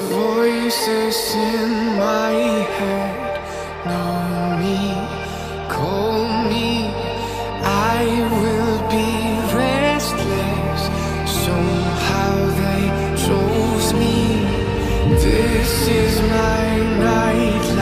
Voices in my head know me, call me. I will be restless. Somehow they chose me. This is my nightly.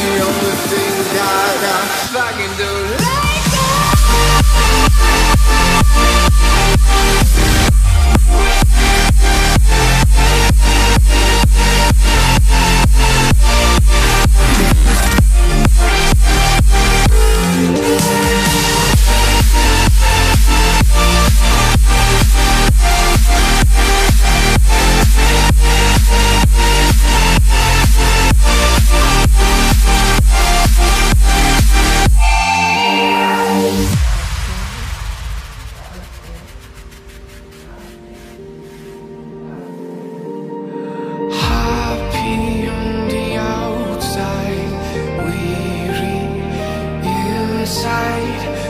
do like that.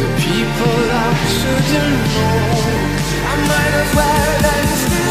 the people I shouldn't know. I might as well